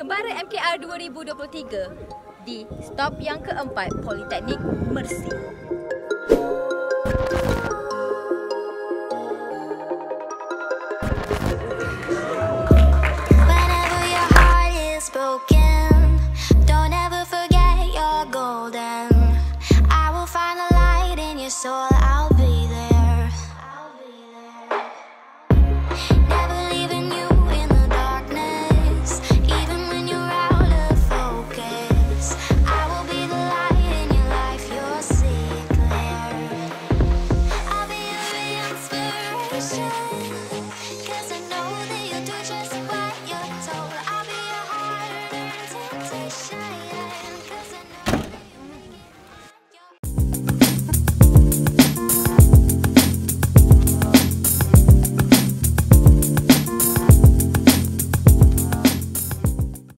Kembara MKR 2023 di stop yang keempat Politeknik Mersi. temptation.